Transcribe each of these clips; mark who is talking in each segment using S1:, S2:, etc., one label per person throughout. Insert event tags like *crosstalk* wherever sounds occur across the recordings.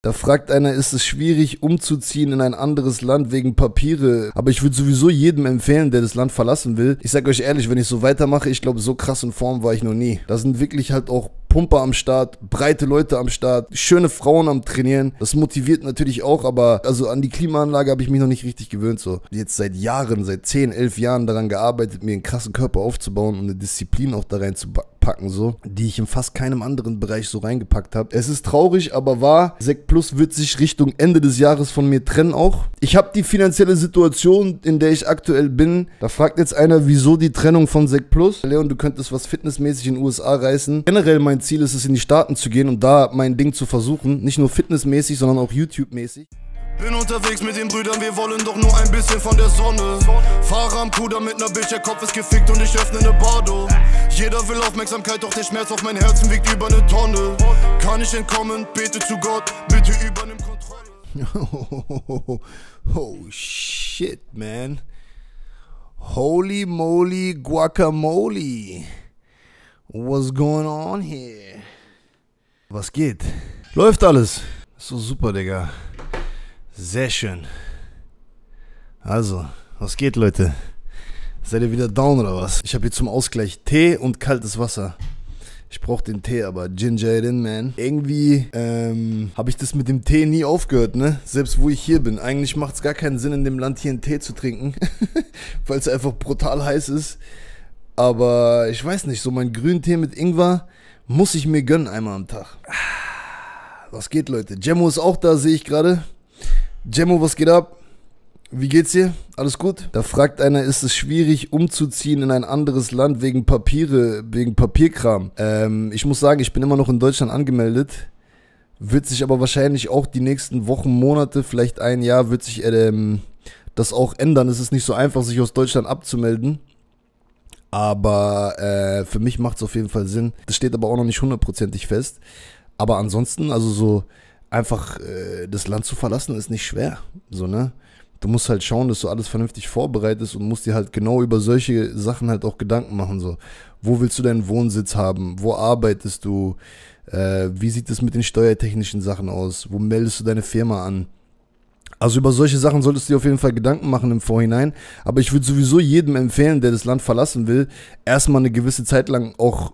S1: Da fragt einer, ist es schwierig umzuziehen in ein anderes Land wegen Papiere? Aber ich würde sowieso jedem empfehlen, der das Land verlassen will. Ich sag euch ehrlich, wenn ich so weitermache, ich glaube, so krass in Form war ich noch nie. Da sind wirklich halt auch Pumper am Start, breite Leute am Start, schöne Frauen am Trainieren. Das motiviert natürlich auch, aber also an die Klimaanlage habe ich mich noch nicht richtig gewöhnt. So jetzt seit Jahren, seit 10, 11 Jahren daran gearbeitet, mir einen krassen Körper aufzubauen und eine Disziplin auch da reinzupacken, so, die ich in fast keinem anderen Bereich so reingepackt habe. Es ist traurig, aber wahr. Sek Plus wird sich Richtung Ende des Jahres von mir trennen auch. Ich habe die finanzielle Situation, in der ich aktuell bin. Da fragt jetzt einer, wieso die Trennung von Sek Plus. Leon, du könntest was fitnessmäßig in den USA reißen. Generell mein Ziel ist es, in die Staaten zu gehen und da mein Ding zu versuchen. Nicht nur fitnessmäßig, sondern auch YouTube-mäßig.
S2: Bin unterwegs mit den Brüdern, wir wollen doch nur ein bisschen von der Sonne. Fahre am Kuder mit ner Bitch, der Kopf ist gefickt und ich öffne ne Bardo. Jeder will Aufmerksamkeit, doch der Schmerz auf mein Herzen wiegt über ne Tonne. Kann ich entkommen, bete zu Gott, bitte übernimm Kontrolle. *laughs*
S1: oh shit, man. Holy moly guacamole. What's going on here? Was geht? Läuft alles. So super, Digga. Sehr schön. Also, was geht, Leute? Seid ihr wieder down oder was? Ich habe hier zum Ausgleich Tee und kaltes Wasser. Ich brauche den Tee, aber Ginger it in, man. Irgendwie ähm, habe ich das mit dem Tee nie aufgehört, ne? Selbst wo ich hier bin. Eigentlich macht es gar keinen Sinn, in dem Land hier einen Tee zu trinken, *laughs* weil es einfach brutal heiß ist. Aber ich weiß nicht, so mein Tee mit Ingwer muss ich mir gönnen einmal am Tag. Was geht, Leute? Gemmo ist auch da, sehe ich gerade. Gemmo, was geht ab? Wie geht's dir? Alles gut? Da fragt einer, ist es schwierig umzuziehen in ein anderes Land wegen Papiere, wegen Papierkram? Ähm, ich muss sagen, ich bin immer noch in Deutschland angemeldet. Wird sich aber wahrscheinlich auch die nächsten Wochen, Monate, vielleicht ein Jahr, wird sich ähm, das auch ändern. Es ist nicht so einfach, sich aus Deutschland abzumelden. Aber äh, für mich macht es auf jeden Fall Sinn. Das steht aber auch noch nicht hundertprozentig fest. Aber ansonsten, also so einfach äh, das Land zu verlassen, ist nicht schwer. So, ne? Du musst halt schauen, dass du alles vernünftig vorbereitest und musst dir halt genau über solche Sachen halt auch Gedanken machen. So, wo willst du deinen Wohnsitz haben? Wo arbeitest du? Äh, wie sieht es mit den steuertechnischen Sachen aus? Wo meldest du deine Firma an? Also über solche Sachen solltest du dir auf jeden Fall Gedanken machen im Vorhinein. Aber ich würde sowieso jedem empfehlen, der das Land verlassen will, erstmal eine gewisse Zeit lang auch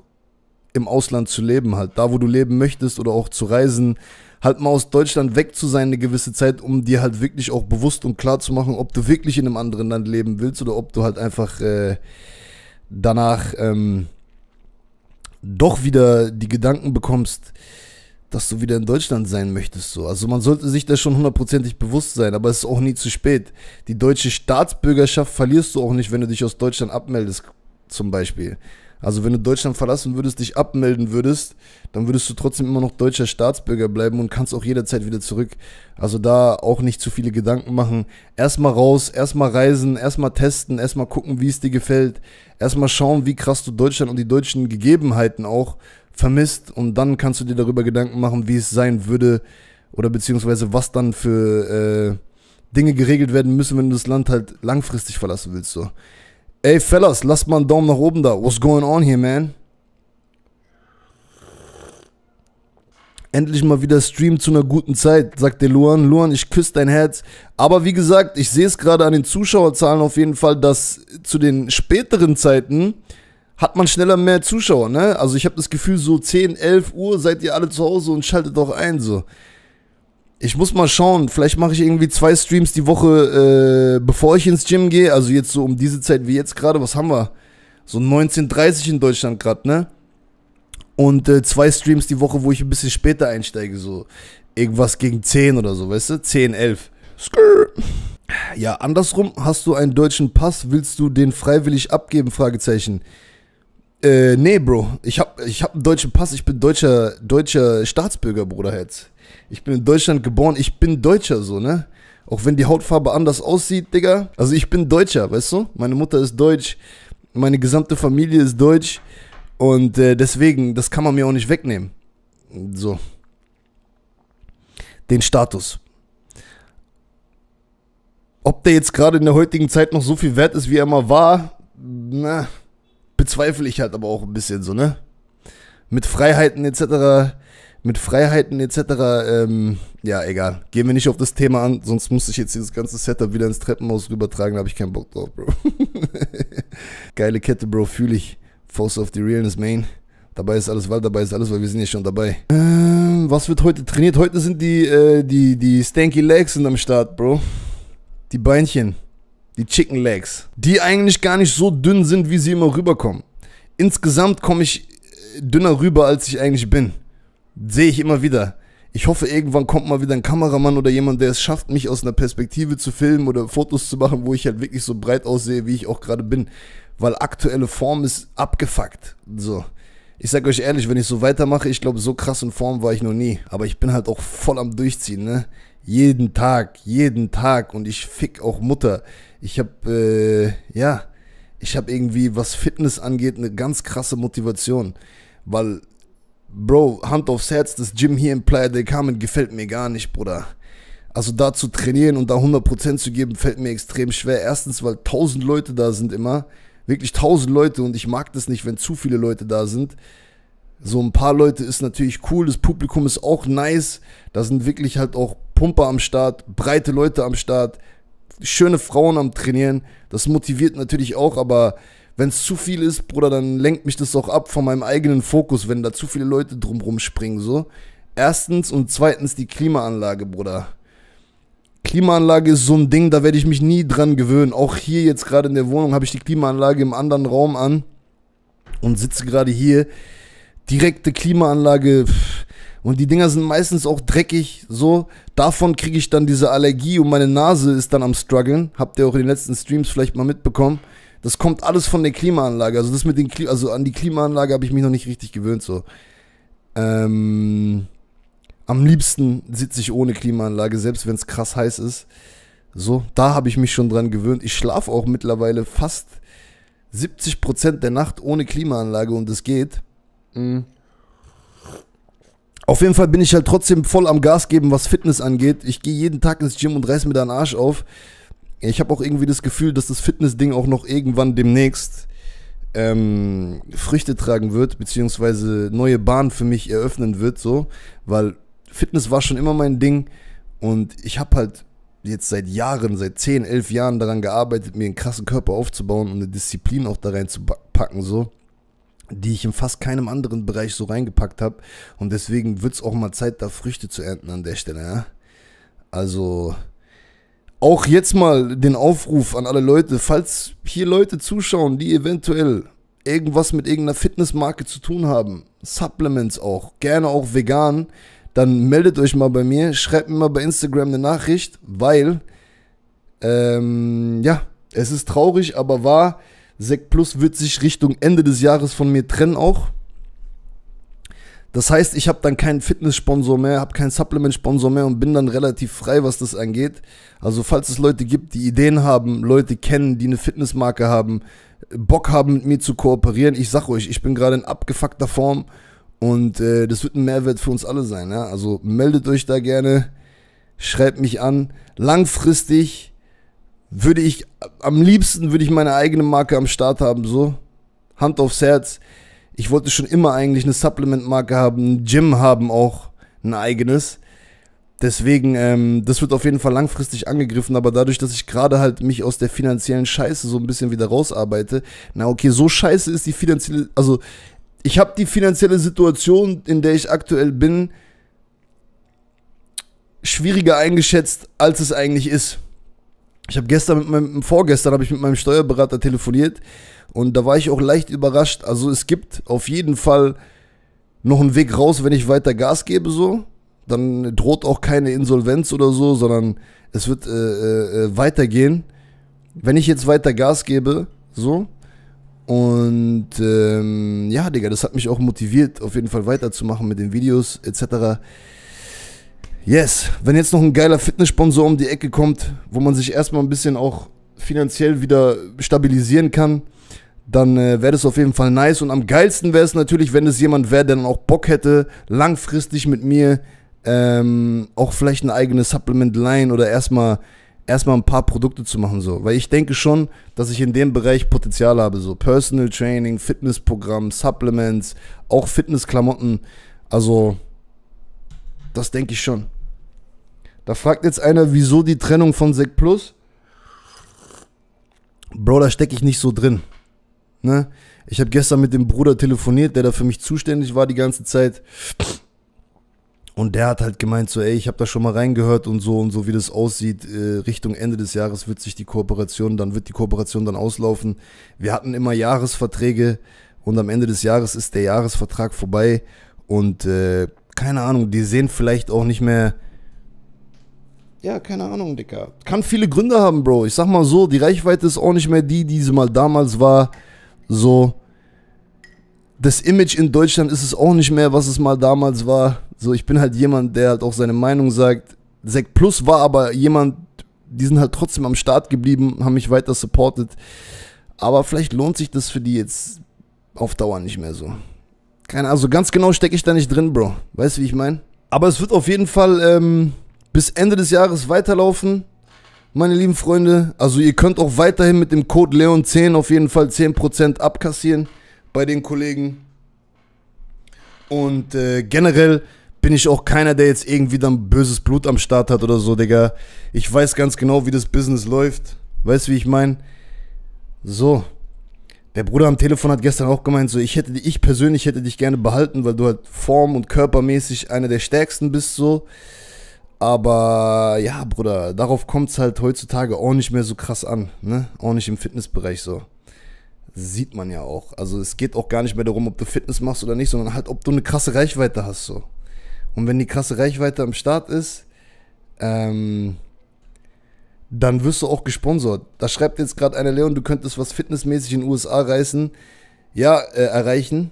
S1: im Ausland zu leben, halt da, wo du leben möchtest oder auch zu reisen, halt mal aus Deutschland weg zu sein eine gewisse Zeit, um dir halt wirklich auch bewusst und klar zu machen, ob du wirklich in einem anderen Land leben willst oder ob du halt einfach äh, danach ähm, doch wieder die Gedanken bekommst, dass du wieder in Deutschland sein möchtest. So. Also man sollte sich da schon hundertprozentig bewusst sein, aber es ist auch nie zu spät. Die deutsche Staatsbürgerschaft verlierst du auch nicht, wenn du dich aus Deutschland abmeldest, zum Beispiel. Also wenn du Deutschland verlassen würdest, dich abmelden würdest, dann würdest du trotzdem immer noch deutscher Staatsbürger bleiben und kannst auch jederzeit wieder zurück. Also da auch nicht zu viele Gedanken machen. Erstmal raus, erstmal reisen, erstmal testen, erstmal gucken, wie es dir gefällt. Erstmal schauen, wie krass du Deutschland und die deutschen Gegebenheiten auch vermisst und dann kannst du dir darüber Gedanken machen, wie es sein würde oder beziehungsweise was dann für äh, Dinge geregelt werden müssen, wenn du das Land halt langfristig verlassen willst. So. Ey, Fellas, lasst mal einen Daumen nach oben da. What's going on here, man? Endlich mal wieder Stream zu einer guten Zeit, sagt der Luan. Luan, ich küsse dein Herz. Aber wie gesagt, ich sehe es gerade an den Zuschauerzahlen auf jeden Fall, dass zu den späteren Zeiten hat man schneller mehr Zuschauer, ne? Also ich habe das Gefühl, so 10, 11 Uhr seid ihr alle zu Hause und schaltet doch ein, so. Ich muss mal schauen, vielleicht mache ich irgendwie zwei Streams die Woche, äh, bevor ich ins Gym gehe. Also jetzt so um diese Zeit wie jetzt gerade, was haben wir? So 19.30 in Deutschland gerade, ne? Und äh, zwei Streams die Woche, wo ich ein bisschen später einsteige, so irgendwas gegen 10 oder so, weißt du? 10, 11. Skrrr. Ja, andersrum, hast du einen deutschen Pass, willst du den freiwillig abgeben? Fragezeichen. Äh, nee, Bro. Ich hab, ich hab einen deutschen Pass. Ich bin deutscher, deutscher Staatsbürger, Bruder, jetzt. Ich bin in Deutschland geboren. Ich bin Deutscher, so, ne? Auch wenn die Hautfarbe anders aussieht, Digga. Also ich bin Deutscher, weißt du? Meine Mutter ist deutsch. Meine gesamte Familie ist deutsch. Und äh, deswegen, das kann man mir auch nicht wegnehmen. So. Den Status. Ob der jetzt gerade in der heutigen Zeit noch so viel wert ist, wie er mal war, na, bezweifle ich halt aber auch ein bisschen so, ne? Mit Freiheiten etc. mit Freiheiten etc. Ähm, ja, egal. Gehen wir nicht auf das Thema an, sonst muss ich jetzt dieses ganze Setup wieder ins Treppenhaus rübertragen, da habe ich keinen Bock drauf, Bro. *laughs* Geile Kette, Bro, fühle ich. Force of the Realness, Main. Dabei ist alles, weil dabei ist alles, weil wir sind ja schon dabei. Ähm, was wird heute trainiert? Heute sind die, äh, die, die Stanky Legs sind am Start, Bro. Die Beinchen. Die Chicken Legs. Die eigentlich gar nicht so dünn sind, wie sie immer rüberkommen. Insgesamt komme ich äh, dünner rüber, als ich eigentlich bin. Sehe ich immer wieder. Ich hoffe, irgendwann kommt mal wieder ein Kameramann oder jemand, der es schafft, mich aus einer Perspektive zu filmen oder Fotos zu machen, wo ich halt wirklich so breit aussehe, wie ich auch gerade bin. Weil aktuelle Form ist abgefuckt. So ich sag euch ehrlich, wenn ich so weitermache, ich glaube, so krass in Form war ich noch nie. Aber ich bin halt auch voll am Durchziehen, ne? Jeden Tag, jeden Tag. Und ich fick auch Mutter. Ich hab, äh, ja, ich hab irgendwie, was Fitness angeht, eine ganz krasse Motivation. Weil, Bro, Hand aufs Herz, das Gym hier in Playa del Carmen gefällt mir gar nicht, Bruder. Also da zu trainieren und da 100% zu geben, fällt mir extrem schwer. Erstens, weil tausend Leute da sind immer wirklich tausend Leute und ich mag das nicht, wenn zu viele Leute da sind. So ein paar Leute ist natürlich cool, das Publikum ist auch nice. Da sind wirklich halt auch Pumper am Start, breite Leute am Start, schöne Frauen am Trainieren. Das motiviert natürlich auch, aber wenn es zu viel ist, Bruder, dann lenkt mich das auch ab von meinem eigenen Fokus, wenn da zu viele Leute drumrum springen, so. Erstens und zweitens die Klimaanlage, Bruder. Klimaanlage ist so ein Ding, da werde ich mich nie dran gewöhnen. Auch hier jetzt gerade in der Wohnung habe ich die Klimaanlage im anderen Raum an und sitze gerade hier. Direkte Klimaanlage. Und die Dinger sind meistens auch dreckig, so. Davon kriege ich dann diese Allergie und meine Nase ist dann am struggeln. Habt ihr auch in den letzten Streams vielleicht mal mitbekommen. Das kommt alles von der Klimaanlage. Also das mit den Kli also an die Klimaanlage habe ich mich noch nicht richtig gewöhnt, so. Ähm, am liebsten sitze ich ohne Klimaanlage, selbst wenn es krass heiß ist. So, da habe ich mich schon dran gewöhnt. Ich schlafe auch mittlerweile fast 70% der Nacht ohne Klimaanlage und es geht. Mhm. Auf jeden Fall bin ich halt trotzdem voll am Gas geben, was Fitness angeht. Ich gehe jeden Tag ins Gym und reiß mir da einen Arsch auf. Ich habe auch irgendwie das Gefühl, dass das Fitness-Ding auch noch irgendwann demnächst ähm, Früchte tragen wird, beziehungsweise neue Bahnen für mich eröffnen wird, so, weil Fitness war schon immer mein Ding und ich habe halt jetzt seit Jahren, seit 10, 11 Jahren daran gearbeitet, mir einen krassen Körper aufzubauen und eine Disziplin auch da reinzupacken, so, die ich in fast keinem anderen Bereich so reingepackt habe. Und deswegen wird es auch mal Zeit, da Früchte zu ernten an der Stelle, ja. Also, auch jetzt mal den Aufruf an alle Leute, falls hier Leute zuschauen, die eventuell irgendwas mit irgendeiner Fitnessmarke zu tun haben, Supplements auch, gerne auch vegan, dann meldet euch mal bei mir, schreibt mir mal bei Instagram eine Nachricht, weil, ähm, ja, es ist traurig, aber wahr, Sek Plus wird sich Richtung Ende des Jahres von mir trennen auch. Das heißt, ich habe dann keinen Fitness-Sponsor mehr, habe keinen Supplement-Sponsor mehr und bin dann relativ frei, was das angeht. Also falls es Leute gibt, die Ideen haben, Leute kennen, die eine Fitnessmarke haben, Bock haben mit mir zu kooperieren, ich sag euch, ich bin gerade in abgefuckter Form und äh, das wird ein Mehrwert für uns alle sein. Ja? Also meldet euch da gerne, schreibt mich an. Langfristig würde ich, am liebsten würde ich meine eigene Marke am Start haben, so. Hand aufs Herz. Ich wollte schon immer eigentlich eine Supplement-Marke haben, ein Gym haben auch, ein eigenes. Deswegen, ähm, das wird auf jeden Fall langfristig angegriffen, aber dadurch, dass ich gerade halt mich aus der finanziellen Scheiße so ein bisschen wieder rausarbeite, na okay, so scheiße ist die finanzielle, also ich habe die finanzielle Situation, in der ich aktuell bin, schwieriger eingeschätzt, als es eigentlich ist. Ich habe gestern mit meinem, vorgestern habe ich mit meinem Steuerberater telefoniert und da war ich auch leicht überrascht. Also es gibt auf jeden Fall noch einen Weg raus, wenn ich weiter Gas gebe so. Dann droht auch keine Insolvenz oder so, sondern es wird äh, äh, äh weitergehen. Wenn ich jetzt weiter Gas gebe, so, und ähm, ja, Digga, das hat mich auch motiviert, auf jeden Fall weiterzumachen mit den Videos etc. Yes, wenn jetzt noch ein geiler Fitnesssponsor um die Ecke kommt, wo man sich erstmal ein bisschen auch finanziell wieder stabilisieren kann, dann äh, wäre das auf jeden Fall nice. Und am geilsten wäre es natürlich, wenn es jemand wäre, der dann auch Bock hätte, langfristig mit mir ähm, auch vielleicht ein eigenes Supplement-Line oder erstmal erstmal ein paar Produkte zu machen, so. Weil ich denke schon, dass ich in dem Bereich Potenzial habe, so Personal Training, Fitnessprogramm, Supplements, auch Fitnessklamotten. Also, Das denke ich schon. Da fragt jetzt einer, wieso die Trennung von Sek Plus? Bro, da stecke ich nicht so drin. Ne? Ich habe gestern mit dem Bruder telefoniert, der da für mich zuständig war die ganze Zeit. Und der hat halt gemeint, so, ey, ich habe da schon mal reingehört und so und so, wie das aussieht. Äh, Richtung Ende des Jahres wird sich die Kooperation, dann wird die Kooperation dann auslaufen. Wir hatten immer Jahresverträge und am Ende des Jahres ist der Jahresvertrag vorbei. Und äh, keine Ahnung, die sehen vielleicht auch nicht mehr. Ja, keine Ahnung, Dicker. Kann viele Gründe haben, Bro. Ich sag mal so, die Reichweite ist auch nicht mehr die, die sie mal damals war. So. Das Image in Deutschland ist es auch nicht mehr, was es mal damals war. So, ich bin halt jemand, der halt auch seine Meinung sagt. Sek Plus war aber jemand, die sind halt trotzdem am Start geblieben, haben mich weiter supportet. Aber vielleicht lohnt sich das für die jetzt auf Dauer nicht mehr so. Keine Ahnung, also ganz genau stecke ich da nicht drin, Bro. Weißt du, wie ich meine? Aber es wird auf jeden Fall ähm, bis Ende des Jahres weiterlaufen, meine lieben Freunde. Also ihr könnt auch weiterhin mit dem Code Leon10 auf jeden Fall 10% abkassieren bei den Kollegen. Und äh, generell bin ich auch keiner, der jetzt irgendwie dann böses Blut am Start hat oder so, Digga. Ich weiß ganz genau, wie das Business läuft. Weißt du, wie ich meine? So. Der Bruder am Telefon hat gestern auch gemeint, so ich hätte ich persönlich hätte dich gerne behalten, weil du halt form- und körpermäßig einer der stärksten bist, so. Aber ja, Bruder, darauf kommt es halt heutzutage auch nicht mehr so krass an, ne? Auch nicht im Fitnessbereich so. Sieht man ja auch. Also es geht auch gar nicht mehr darum, ob du Fitness machst oder nicht, sondern halt, ob du eine krasse Reichweite hast, so. Und wenn die krasse Reichweite am Start ist, ähm, dann wirst du auch gesponsert. Da schreibt jetzt gerade einer Leon, du könntest was fitnessmäßig in den USA reißen, ja, äh, erreichen.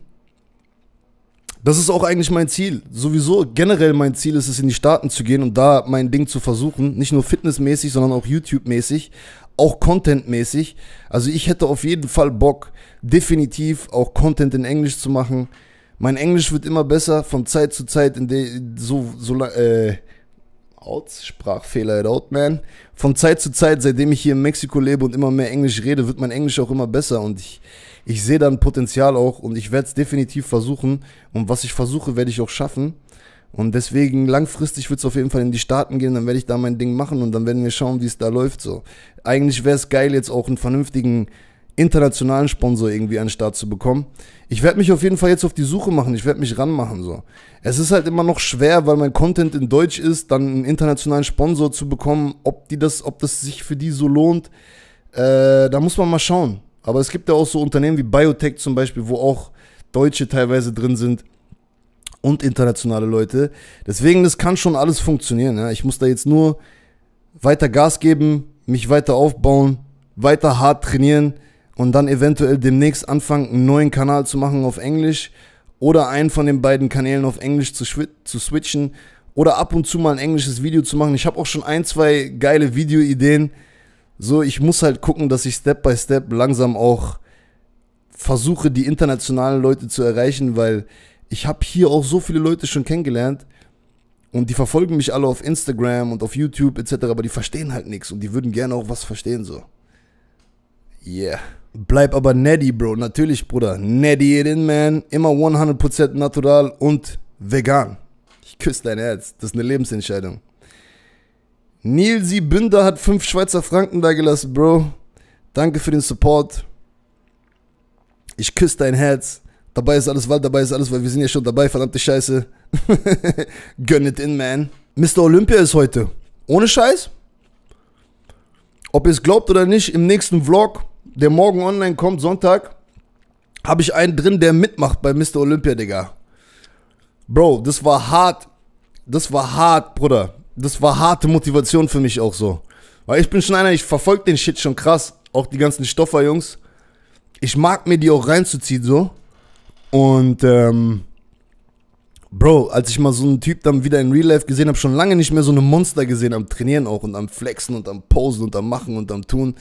S1: Das ist auch eigentlich mein Ziel. Sowieso generell mein Ziel ist es, in die Staaten zu gehen und da mein Ding zu versuchen. Nicht nur fitnessmäßig, sondern auch YouTube-mäßig, auch Content-mäßig. Also ich hätte auf jeden Fall Bock, definitiv auch Content in Englisch zu machen. Mein Englisch wird immer besser von Zeit zu Zeit, in der so so äh, Aussprachfehler, out, man. Von Zeit zu Zeit, seitdem ich hier in Mexiko lebe und immer mehr Englisch rede, wird mein Englisch auch immer besser und ich, ich sehe da ein Potenzial auch und ich werde es definitiv versuchen und was ich versuche, werde ich auch schaffen. Und deswegen langfristig wird es auf jeden Fall in die Staaten gehen, dann werde ich da mein Ding machen und dann werden wir schauen, wie es da läuft. So. Eigentlich wäre es geil, jetzt auch einen vernünftigen internationalen Sponsor irgendwie an den Start zu bekommen. Ich werde mich auf jeden Fall jetzt auf die Suche machen, ich werde mich ranmachen so. Es ist halt immer noch schwer, weil mein Content in Deutsch ist, dann einen internationalen Sponsor zu bekommen, ob die das, ob das sich für die so lohnt, äh, da muss man mal schauen. Aber es gibt ja auch so Unternehmen wie Biotech zum Beispiel, wo auch Deutsche teilweise drin sind und internationale Leute. Deswegen, das kann schon alles funktionieren. Ja. Ich muss da jetzt nur weiter Gas geben, mich weiter aufbauen, weiter hart trainieren und dann eventuell demnächst anfangen, einen neuen Kanal zu machen auf Englisch oder einen von den beiden Kanälen auf Englisch zu, zu switchen oder ab und zu mal ein englisches Video zu machen. Ich habe auch schon ein, zwei geile Videoideen. So, ich muss halt gucken, dass ich Step by Step langsam auch versuche, die internationalen Leute zu erreichen, weil ich habe hier auch so viele Leute schon kennengelernt und die verfolgen mich alle auf Instagram und auf YouTube etc., aber die verstehen halt nichts und die würden gerne auch was verstehen so. Yeah. Bleib aber netty, Bro. Natürlich, Bruder. Netty it in, man. Immer 100% natural und vegan. Ich küsse dein Herz. Das ist eine Lebensentscheidung. Nilsi Bünder hat 5 Schweizer Franken da gelassen, Bro. Danke für den Support. Ich küsse dein Herz. Dabei ist alles, weil dabei ist alles, weil wir sind ja schon dabei, verdammte Scheiße. *laughs* Gönn it in, man. Mr. Olympia ist heute. Ohne Scheiß. Ob ihr es glaubt oder nicht, im nächsten Vlog der morgen online kommt, Sonntag, habe ich einen drin, der mitmacht bei Mr. Olympia, Digga. Bro, das war hart. Das war hart, Bruder. Das war harte Motivation für mich auch so. Weil ich bin schon einer, ich verfolge den Shit schon krass. Auch die ganzen Stoffer-Jungs. Ich mag mir die auch reinzuziehen so. Und, ähm, Bro, als ich mal so einen Typ dann wieder in Real Life gesehen habe, schon lange nicht mehr so eine Monster gesehen am Trainieren auch und am Flexen und am Posen und am Machen und am Tun.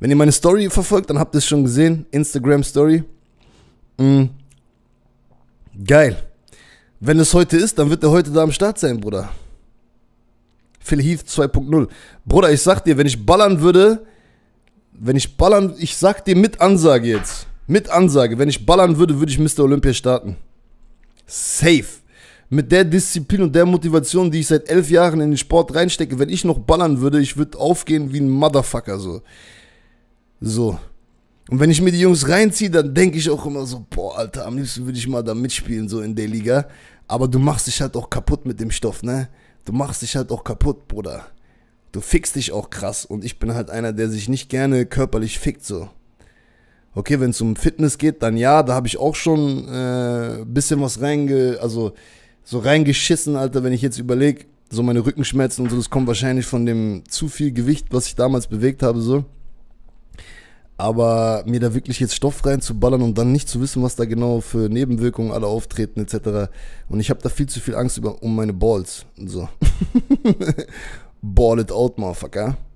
S1: Wenn ihr meine Story verfolgt, dann habt ihr es schon gesehen. Instagram Story. Mhm. Geil. Wenn es heute ist, dann wird er heute da am Start sein, Bruder. Phil Heath 2.0. Bruder, ich sag dir, wenn ich ballern würde, wenn ich ballern, ich sag dir mit Ansage jetzt, mit Ansage, wenn ich ballern würde, würde ich Mr. Olympia starten. Safe. mit der Disziplin und der Motivation, die ich seit elf Jahren in den Sport reinstecke, wenn ich noch ballern würde, ich würde aufgehen wie ein Motherfucker, so. So. Und wenn ich mir die Jungs reinziehe, dann denke ich auch immer so, boah, Alter, am liebsten würde ich mal da mitspielen, so in der Liga. Aber du machst dich halt auch kaputt mit dem Stoff, ne? Du machst dich halt auch kaputt, Bruder. Du fickst dich auch krass. Und ich bin halt einer, der sich nicht gerne körperlich fickt, so. Okay, wenn es um Fitness geht, dann ja, da habe ich auch schon ein äh, bisschen was reinge, also so reingeschissen, Alter, wenn ich jetzt überlege, so meine Rückenschmerzen und so, das kommt wahrscheinlich von dem zu viel Gewicht, was ich damals bewegt habe, so. Aber mir da wirklich jetzt Stoff reinzuballern und dann nicht zu wissen, was da genau für Nebenwirkungen alle auftreten, etc. Und ich habe da viel zu viel Angst über, um meine Balls. So. *laughs* Ball it out, motherfucker.